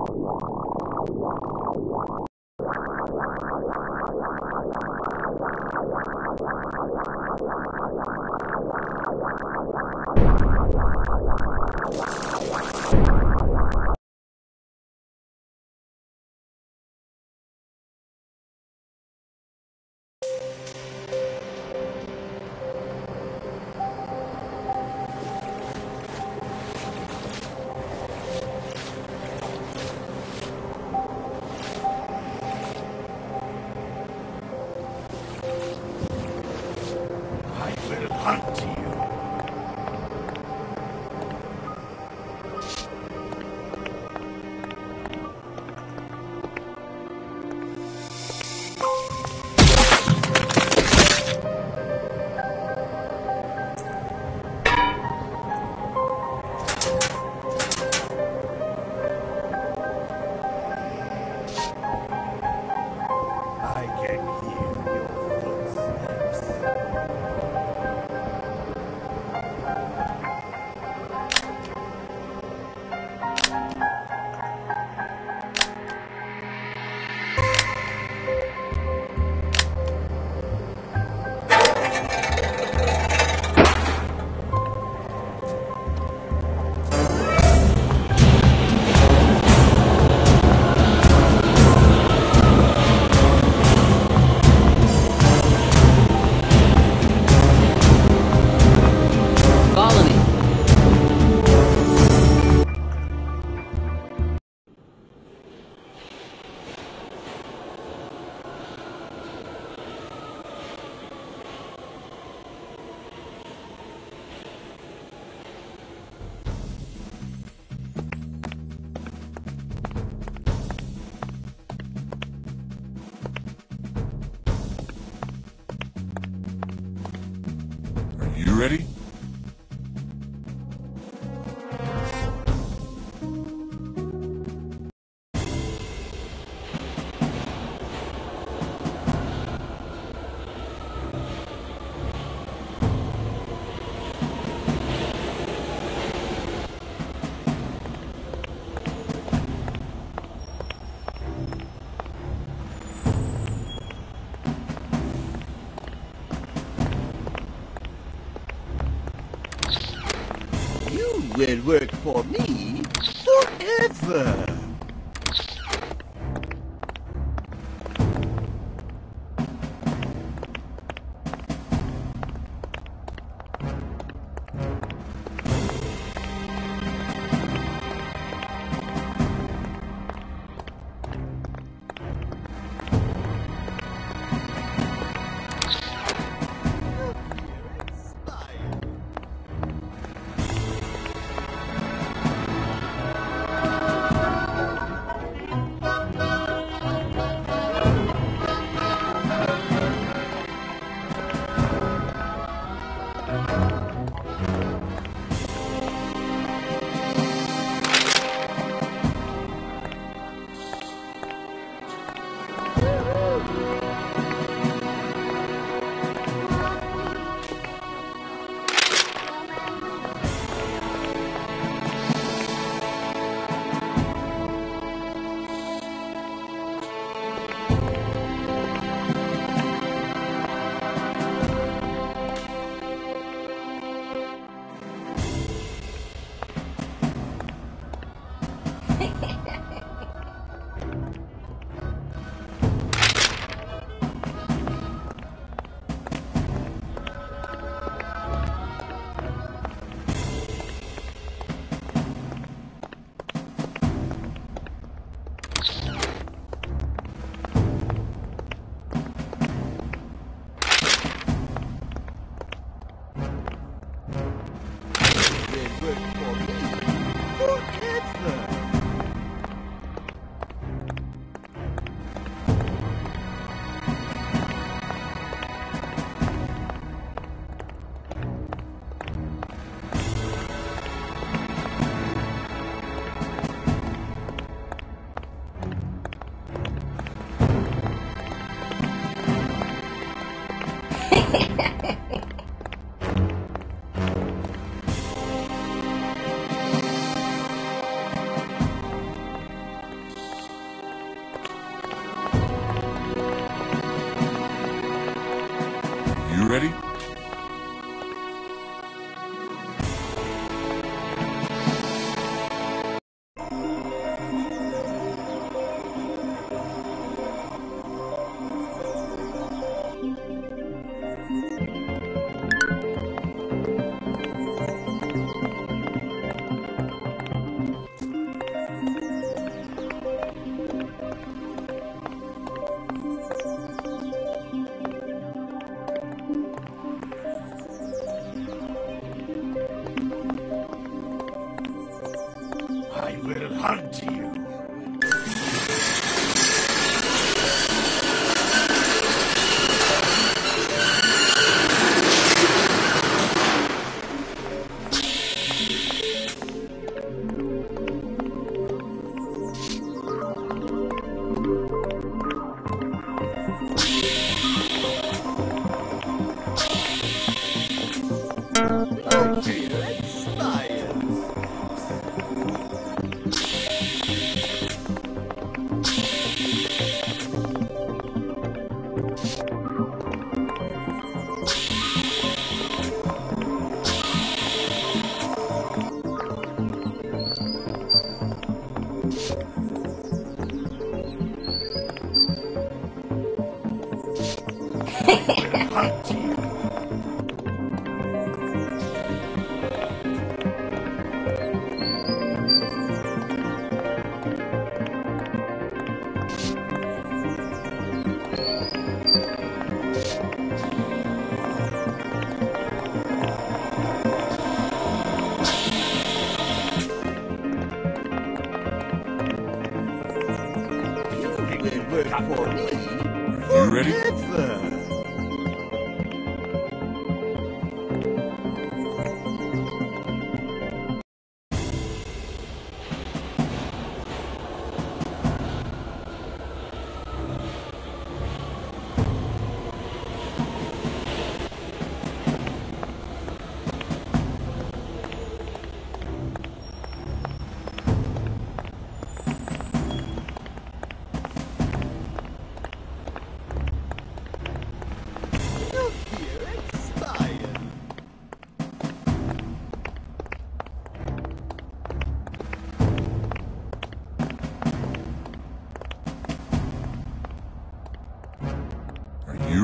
Thank you. Will work for me forever. Yeah. ready?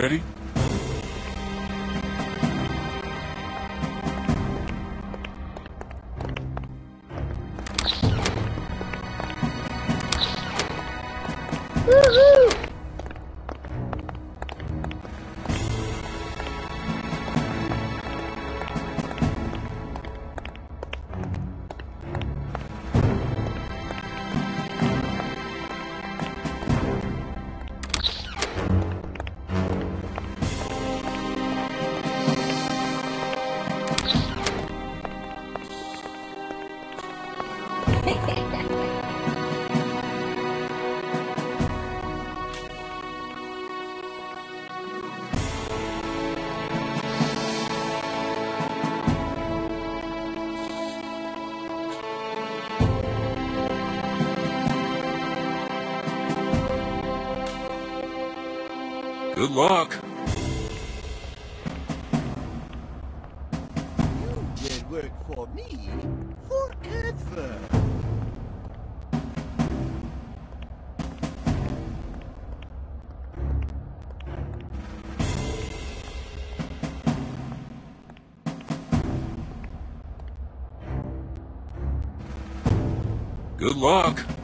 ready? You will work for me forever. Good luck.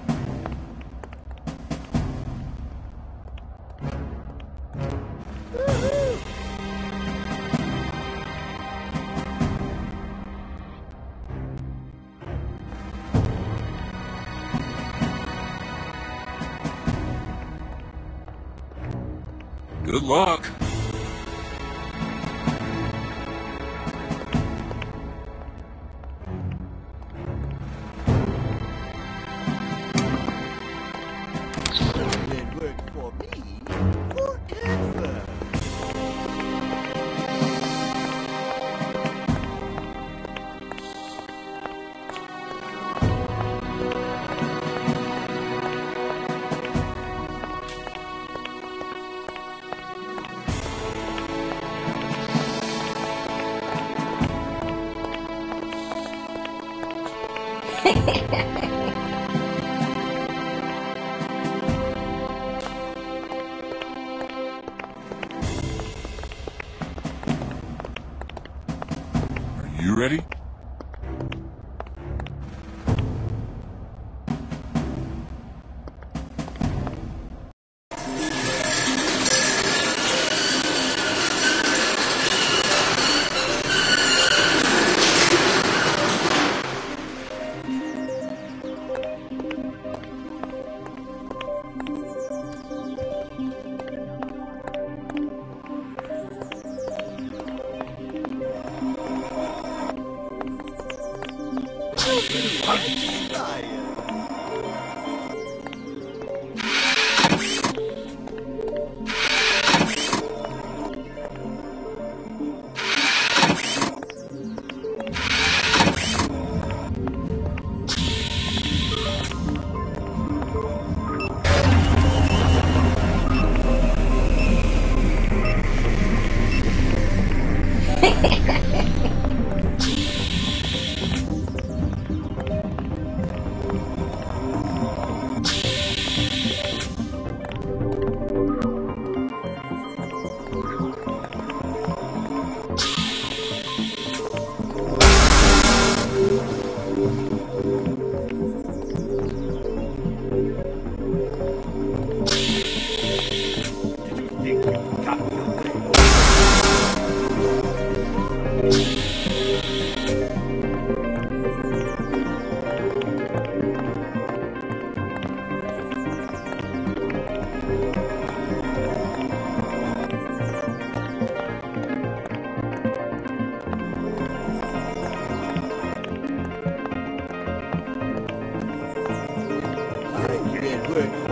You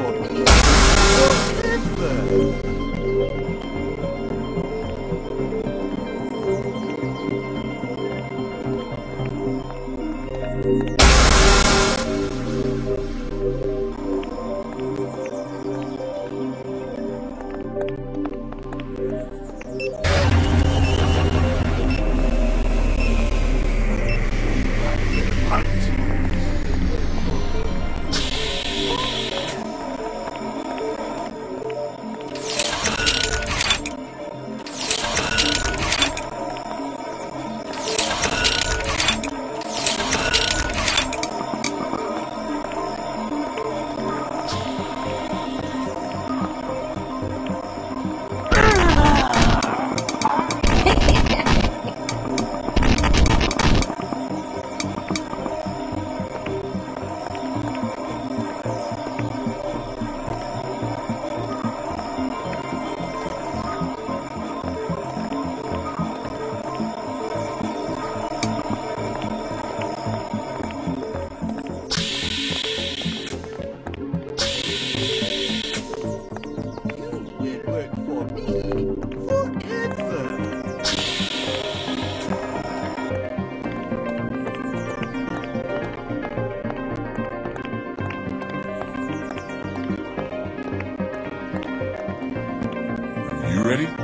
ready?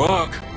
Luck.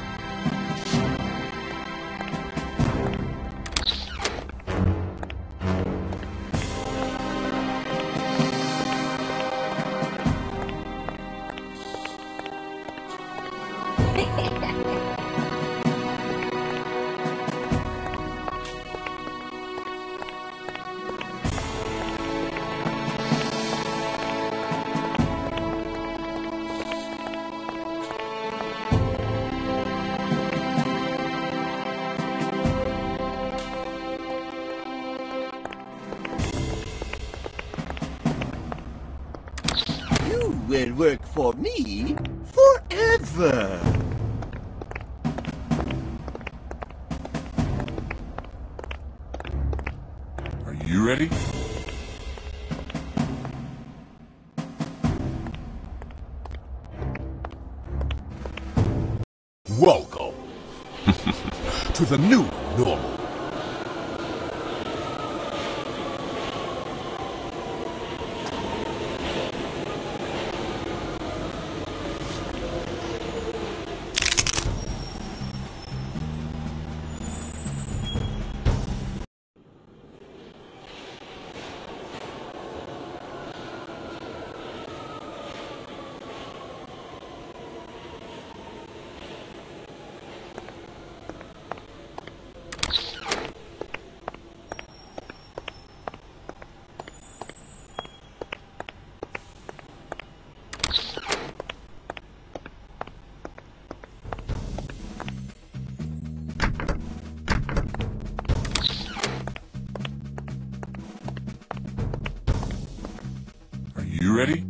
You ready?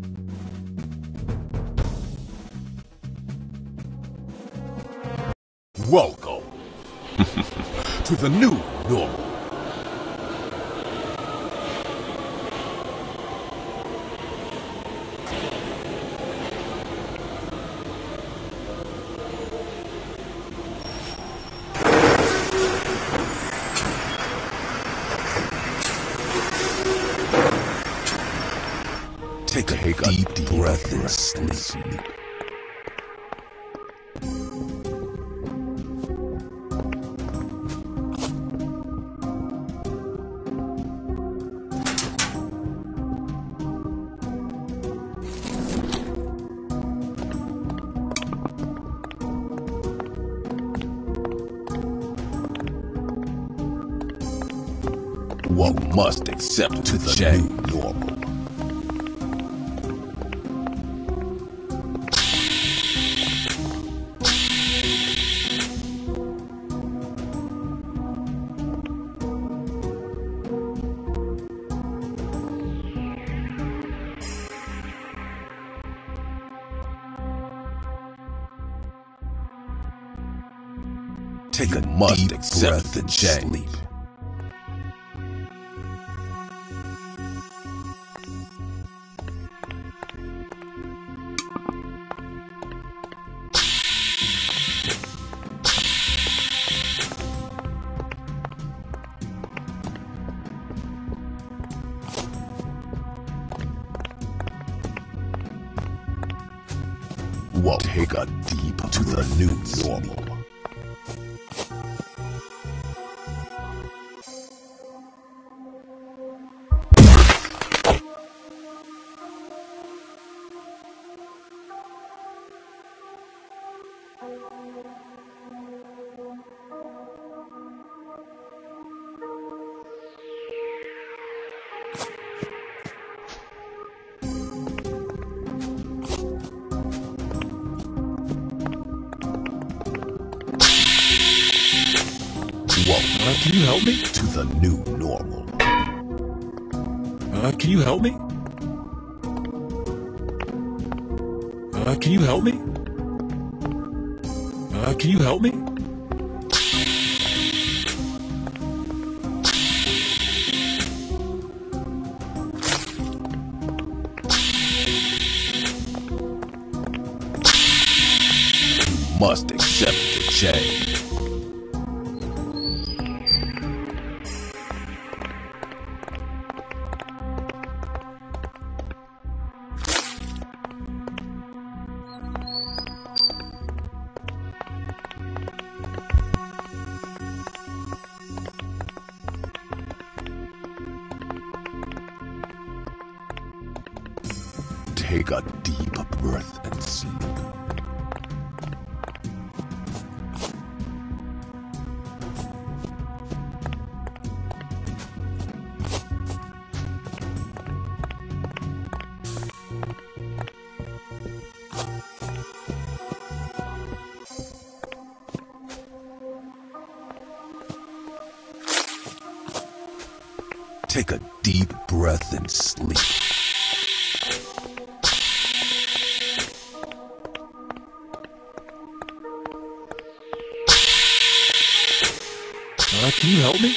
Welcome to the new normal. One must accept to the new normal. Take a must deep accept breath the change. Deep to the new normal. Uh, can you help me? to the new normal. Uh, can you help me? Uh, can you help me? Uh, can you help me? You must accept the change. Take a deep breath and sleep. Take a deep breath and sleep. Uh, can you help me?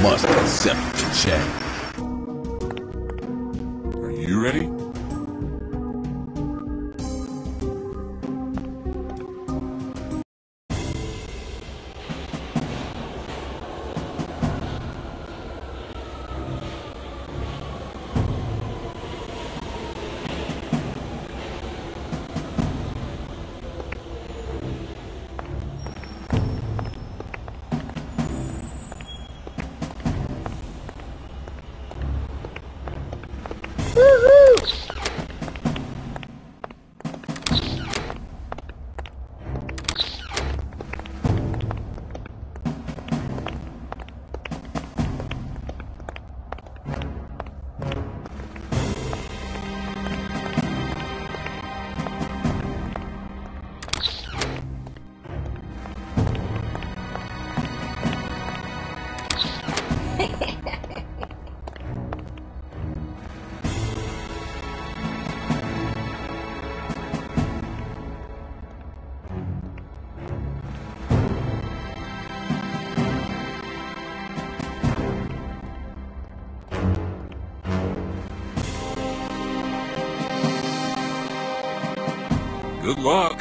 Must accept the challenge. Good luck.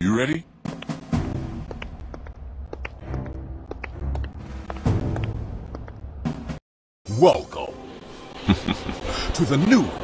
You ready? Welcome to the new